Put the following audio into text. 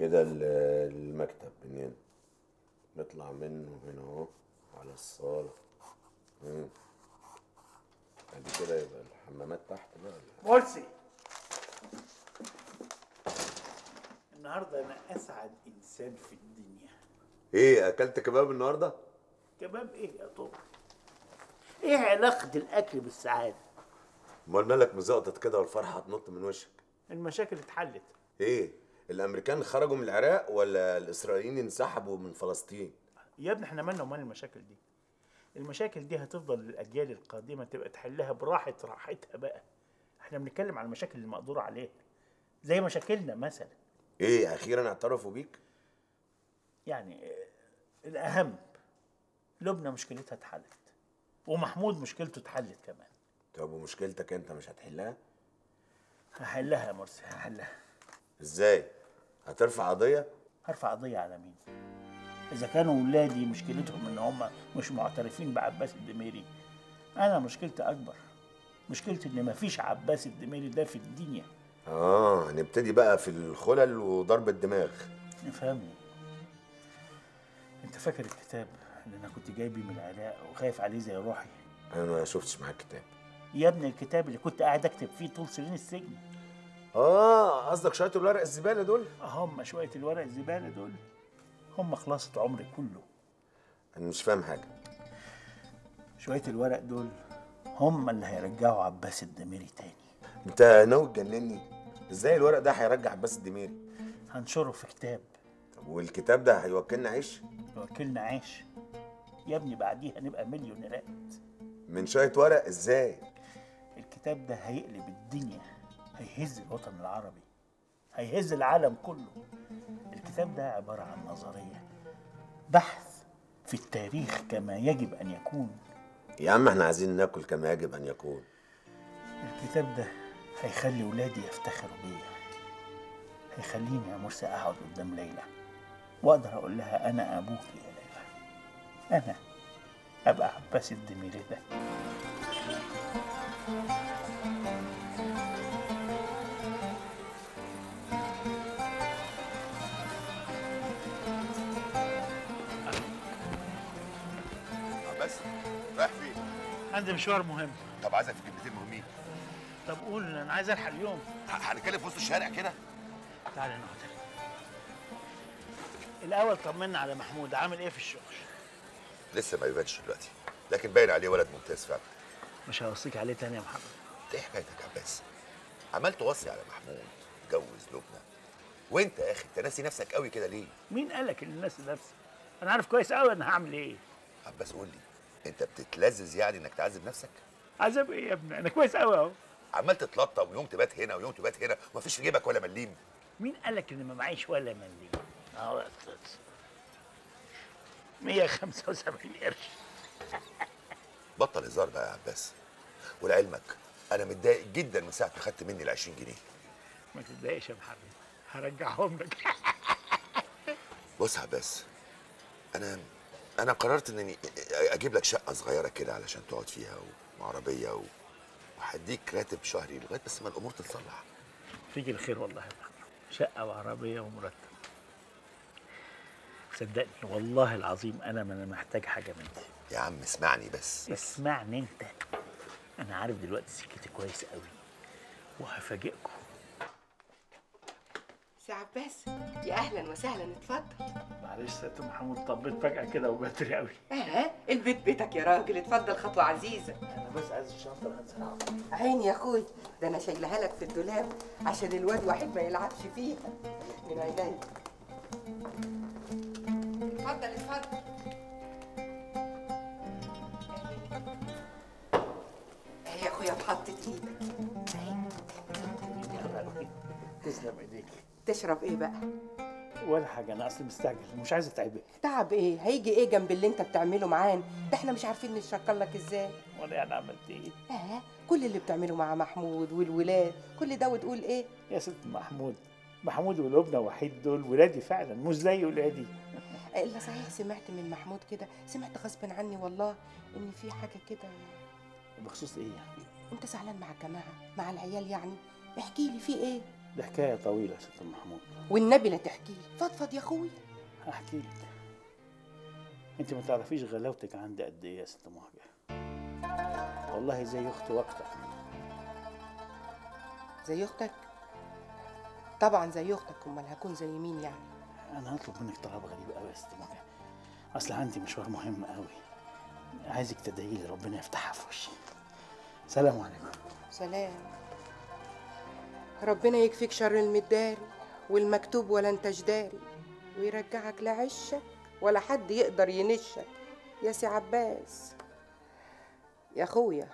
كده ال- المكتب من هنا. نطلع منه هنا اهو على الصالة. بعد كده يبقى الحمامات تحت بقى. مرسي. النهارده أنا أسعد إنسان في الدنيا. إيه أكلت كباب النهارده؟ كباب إيه يا طب إيه علاقة الأكل بالسعادة؟ أمال مالك مزقطط كده والفرحة هتنط من وشك؟ المشاكل اتحلت. إيه؟ الأمريكان خرجوا من العراق ولا الإسرائيليين انسحبوا من فلسطين؟ يا ابني إحنا مالنا ومال المشاكل دي. المشاكل دي هتفضل للأجيال القادمة تبقى تحلها براحة راحتها بقى. إحنا بنتكلم عن المشاكل المقدور عليها. زي مشاكلنا مثلا. إيه أخيرا اعترفوا بيك؟ يعني الأهم لبنى مشكلتها اتحلت. ومحمود مشكلته اتحلت كمان. طب ومشكلتك أنت مش هتحلها؟ هحلها يا مرسي هحلها. إزاي؟ هترفع قضية؟ هرفع قضية على مين؟ إذا كانوا ولادي مشكلتهم إن هم مش معترفين بعباس الدميري. أنا مشكلتي أكبر. مشكلتي إن مفيش عباس الدميري ده في الدنيا. آه هنبتدي بقى في الخلل وضرب الدماغ. افهمني. أنت فاكر الكتاب اللي أنا كنت جايبه من العراق وخايف عليه زي روحي؟ أنا ما شفتش معاك كتاب. يا ابني الكتاب اللي كنت قاعد أكتب فيه طول سنين السجن. آه قصدك شوية الورق الزبالة دول؟ هم شوية الورق الزبالة دول هم خلاصة عمري كله. أنا مش فاهم حاجة. شوية الورق دول هم اللي هيرجعوا عباس الدميري تاني. أنت ناوي تجنني؟ إزاي الورق ده هيرجع عباس الدميري؟ هنشره في كتاب. طب والكتاب ده هيوكلنا عيش؟ يوكلنا عيش. يا ابني بعديها نبقى مليونيرات. من شوية ورق إزاي؟ الكتاب ده هيقلب الدنيا. هيهز الوطن العربي هيهز العالم كله. الكتاب ده عبارة عن نظرية بحث في التاريخ كما يجب أن يكون. يا عم إحنا عايزين ناكل كما يجب أن يكون. الكتاب ده هيخلي ولادي يفتخروا بيا هيخليني يا مرسي أقعد قدام ليلى وأقدر أقول لها أنا أبوك يا ليلى أنا أبقى عباس الدميري ده. عندي مشوار مهم. طب عايزك في كلمتين مهمين. طب قول أنا عايز ألحق اليوم. هنتكلم في وسط الشارع كده؟ تعالى نقعد. الأول طمنا على محمود عامل إيه في الشغل؟ لسه ما يبانش دلوقتي لكن باين عليه ولد ممتاز فعلا. مش هوصيك عليه تاني يا محمد. إيه حكايتك يا عباس. عمال توصي على محمود اتجوز لبنى. وأنت يا أخي أنت ناسي نفسك قوي كده ليه؟ مين قالك ان الناس نفسي؟ أنا عارف كويس قوي أنا هعمل إيه. عباس قول لي. انت بتتلذذ يعني انك تعذب نفسك؟ عذاب إيه يا ابني؟ أنا كويس قوي أهو. عمال تتلطم ويوم تبات هنا ويوم تبات هنا ومفيش في جيبك ولا مليم. مين قالك ان ما معيش ولا مليم؟ أهو يا أستاذ. 175 قرش. بطل هزار بقى يا عباس. ولعلمك أنا متضايق جدا من ساعة ما خدت مني ال 20 جنيه. ما تتضايقش يا محمد هرجعهم لك. بص يا عباس أنا أنا قررت انني أجيب لك شقة صغيرة كده علشان تقعد فيها وعربية و... وهديك راتب شهري لغاية بس ما الأمور تتصلح. فيك الخير والله يا شقة وعربية ومرتب. صدقني والله العظيم أنا ما أنا محتاج حاجة من دي. يا عم اسمعني بس. اسمعني أنت. أنا عارف دلوقتي سكتي كويس قوي وهفاجئكم. عباس يا أهلا وسهلا اتفضل. معلش ست محمود طبيت فجأة كده وبدري قوي آه البيت بيتك يا راجل اتفضل خطوة عزيزة. أنا بس عايز الشنطة اللي عيني يا أخوي ده أنا شايلها لك في الدولاب عشان الواد وحيد ما يلعبش فيها. من عينيا. اتفضل اتفضل. اهي يا أخويا اتحطت إيدك تسلم إيديك. تشرب إيه بقى؟ ولا حاجة أنا أصلي مستعجل مش عايز أتعبك تعب إيه هيجي إيه جنب اللي انت بتعمله معانا؟ ده إحنا مش عارفين نشكر لك إزاي. وأنا يعني عملت إيه؟ آه كل اللي بتعمله مع محمود والولاد كل ده وتقول إيه؟ يا ست محمود محمود ولبنى وحيد دول ولادي فعلا مش زي ولادي. إلا صحيح سمعت من محمود كده سمعت غصب عني والله إن في حاجة كده. بخصوص إيه يعني؟ انت زعلان مع الجماعة مع العيال يعني؟ احكي لي في إيه؟ دي حكاية طويلة يا ست محمود. والنبي لا تحكي لي. فضفض يا أخويا. هحكي لك. أنت ما تعرفيش غلاوتك عندي قد إيه يا ست مهجة والله زي أختي وأكتر زي أختك؟ طبعا زي أختك أمال هكون زي مين يعني؟ أنا هطلب منك طلب غريب قوي يا ست مهجة أصل عندي مشوار مهم قوي عايزك تدعي لي ربنا يفتحها في وشي. سلام عليكم. سلام. ربنا يكفيك شر المداري والمكتوب ولا انت جداري. ويرجعك لعشك ولا حد يقدر ينشك. يا سي عباس يا أخويا.